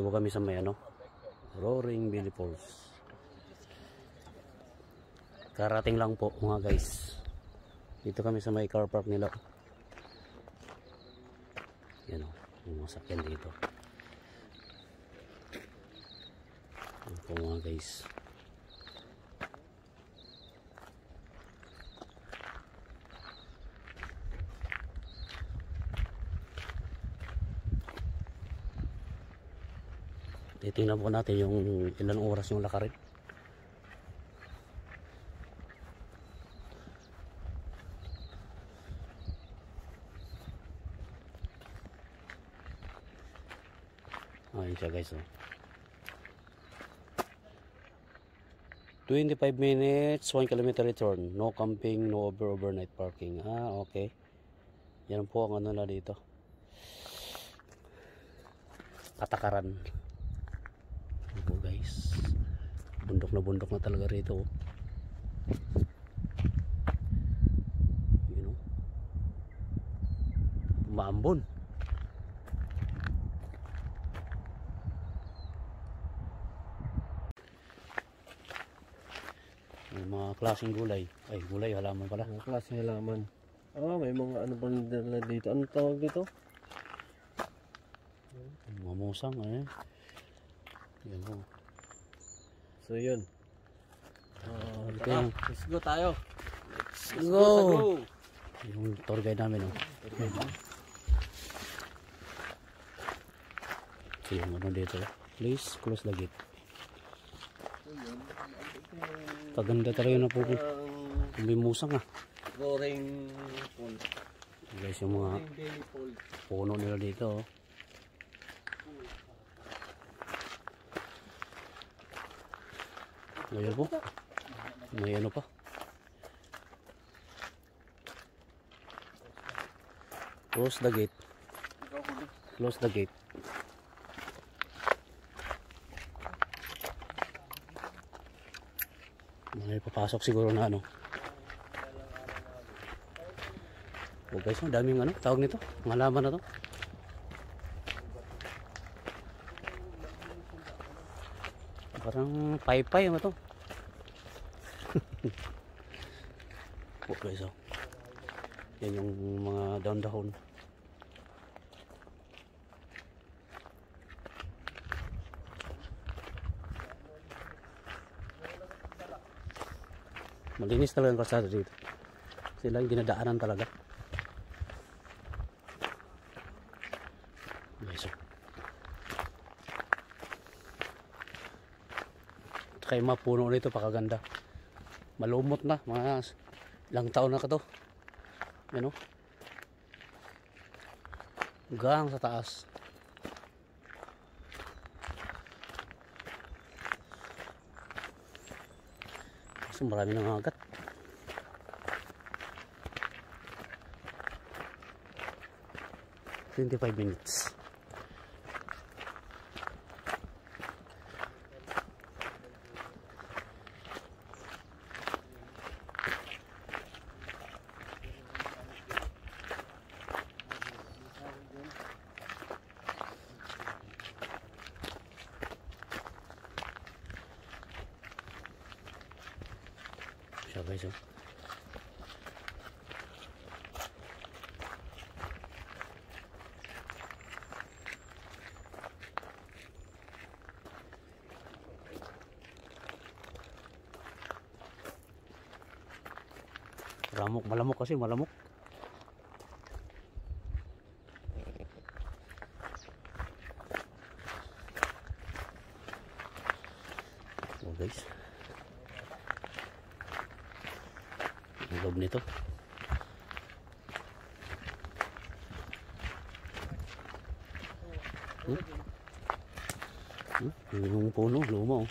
Guys, good morning. Ito po kami sa may ano, Roaring Billy Falls. Karating lang po mga guys. Dito kami sa may car park nila. Yan o, yung mga sakyan dito. Po mga guys. Titingnan po natin yung ilang oras yung lakarin. Ayun siya guys. Oh. 25 minutes, 1 kilometer return. No camping, no over overnight parking. Ah, okay. Yan po ang ano na dito. Patakaran. Po guys. Bundok na bundok na talaga rito. oh. Yun oh. Maambon. May mga klaseng gulay. Ay, gulay, halaman pala. Mga klase halaman. Ah, may mga ano pa dito. Ano tawag dito? Mga musang, eh. Yan po. So, yun. Ah, Ito tara, yung- let's go tayo. Let's Go! go! Yung tour guide namin, oh. Ito yung ano dito. oh. Please, close the gate. Kaganda talaga na po. Ang May musang, ah. roaring pool. Guys, yung mga puno nila dito, oh. Ngayon po. May ano pa. Close the gate. Close the gate. May papasok siguro na ano. Oh guys, ang daming ano, tawag nito. Mga laman na to. Parang paypay ano to. oh guys. Yan yung mga dahon-dahon. Malinis talaga ang kalsada dito. Sila yung dinadaanan talaga. Guys, oh. Tsaka yung mga puno nito pakaganda. Malumot na. Mga ilang taon na ka to. Yan o. Gang sa taas. Kasi marami nang agat. Twenty-five minutes. Siya guys oh. Ramok, malamok kasi, malamok. Oh guys. Ang loob nito. Hmm? Hmm? Yung puno, luma oh.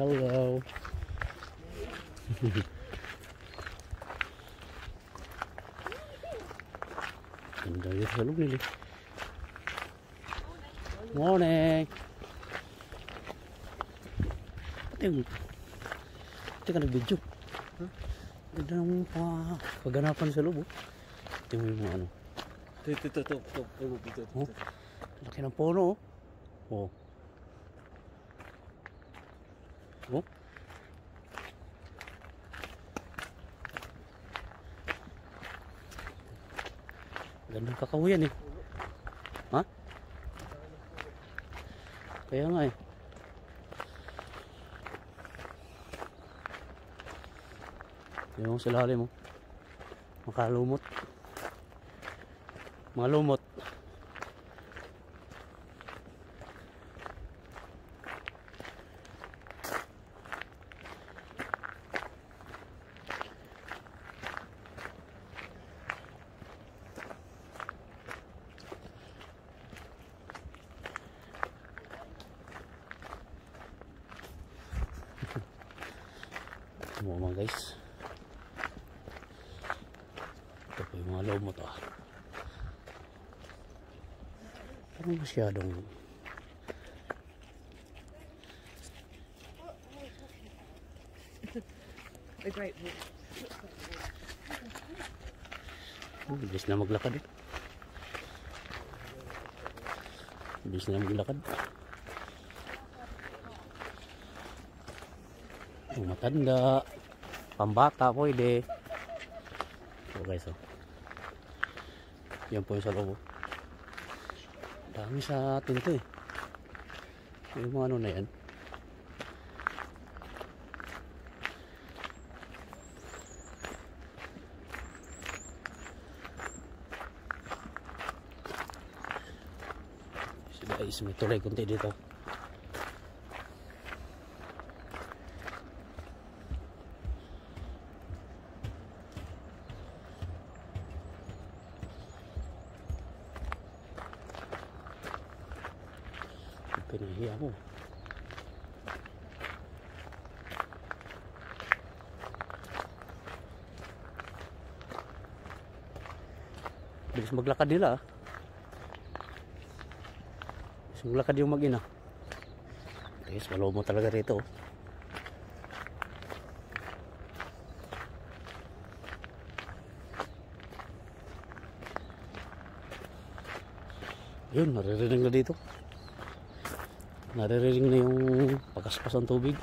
Hello. Ganda dito sa loob nila. Morning. Ito yung... Ito ka nag-video. Ganda ng pa, kaganapan sa loob. Oh. Tingnan mo yung ano. Ito, ito, ito, ito, ito, ito, ito. Oh. Laki ng puno. Oh. Oh. Oh. Gandang kakahuyan eh. Ha? Kaya nga eh. Yung sa lalim mo. Makalumot. Mga lumot. Ito mo mga guys. Ito mga lumot ah. Parang masyadong The great wall. Oh, bilis na maglakad eh. Bilis na maglakad. Matanda. Pambata pwede. So guys oh. Yan po yung sa loob. oh. Dami sa atin to eh. Yung mga ano na yan. So guys, may tulay kunti dito. Pinahiya mo. Bilis maglakad nila ah. Bilis maglakad yung mag-ina. Guys, malo mo talaga rito. oh. Yun, naririnig na dito. Naririnig na yung pagkaspas ng tubig.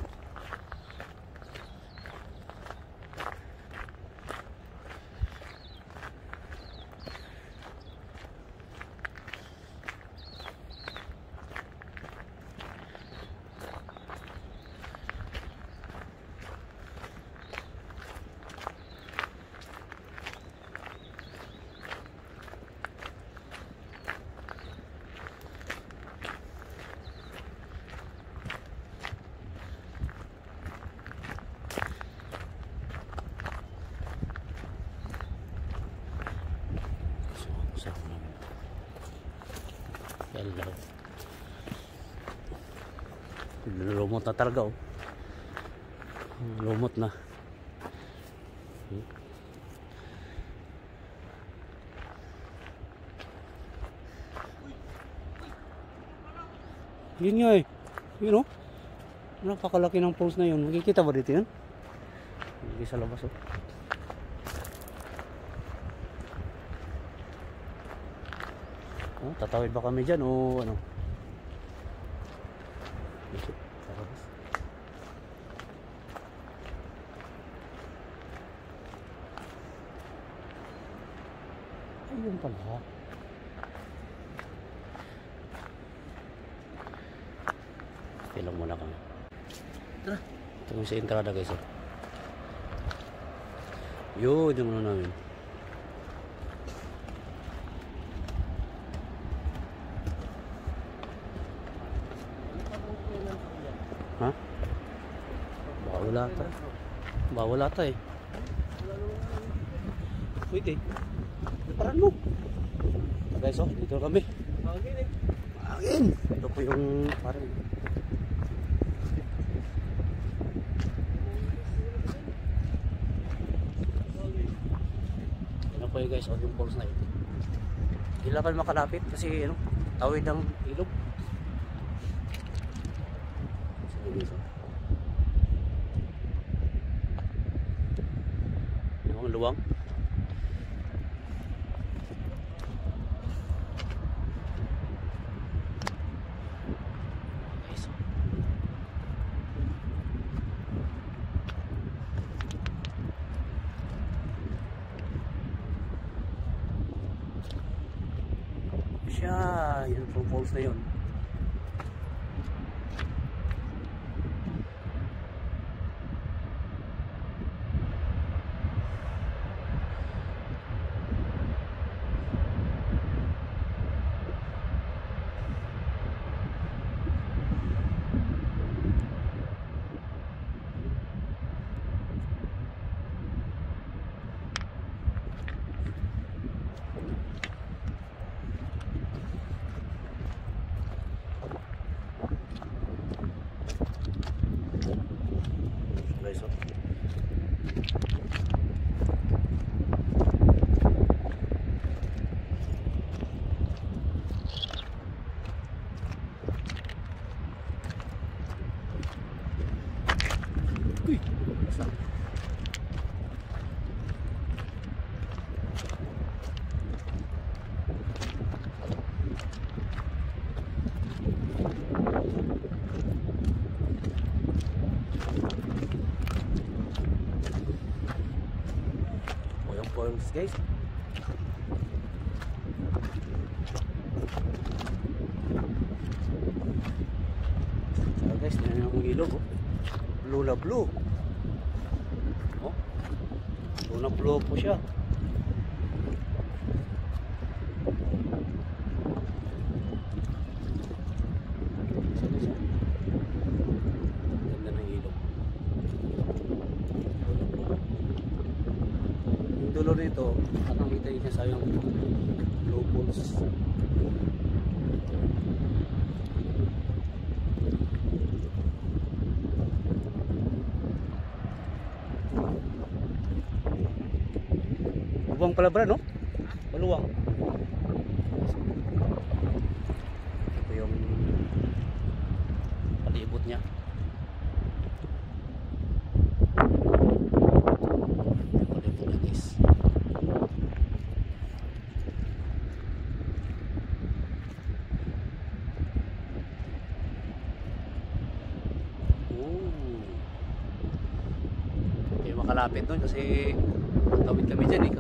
So, sa Hello. Lumot na talaga oh. Lumot na. Yun nga eh. Yun oh. Napakalaki ng post na yun. Makikita ba dito yun? Hindi sa labas oh. Oh, tatawid ba kami dyan o ano? Dito, sa labas. Ayun pala. Stay lang muna kami. Tara. Ito kami sa entrada guys. oh. Yun, yung muna namin. Ha? Bawal ata. Bawal ata eh. Pwede. Paran mo. Guys, oh, dito kami. Hangin eh. Hangin! Ito po yung parang... Ano po guys, oh, yung falls na lang kami makalapit kasi ano, tawid ng ilog. Sige, guys, oh. Maluwang. Okay, so. Siya, yun po falls na yun. Guys, oh. Poyong-poyong guys. So guys, tingnan nyo ang ilog oh. Blue na blue. Oh. Blue na blue po siya. So, guys, oh. Ganda ng ilog. Blue na blue. Yung dulo nito, nakakita niya sa yung blue balls. Maluwang pala bra, no? Maluwang. Ito yung palibot niya. Palibot niya guys. Ooh. Hindi makalapit doon kasi tawid kami dyan eh.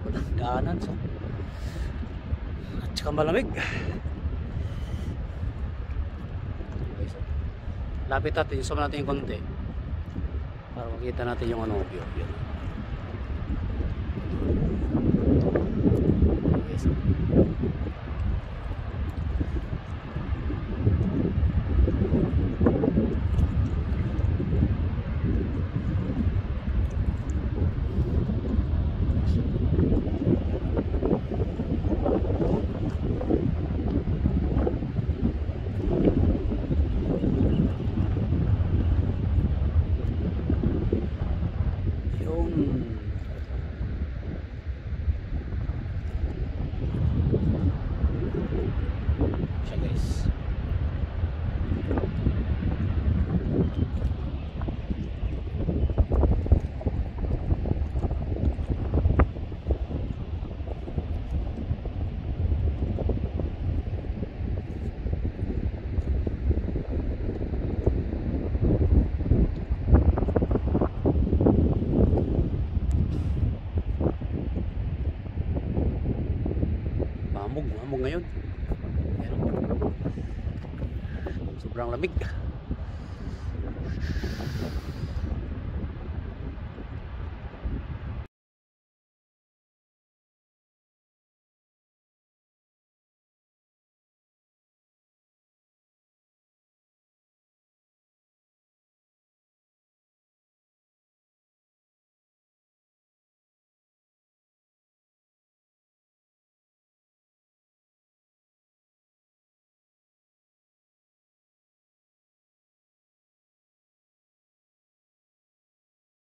Walang daanan so. At saka malamig. Okay, so. Lapit natin, zoom natin yung konti. Para makita natin yung ano view. Yun. Okay, so. malamig.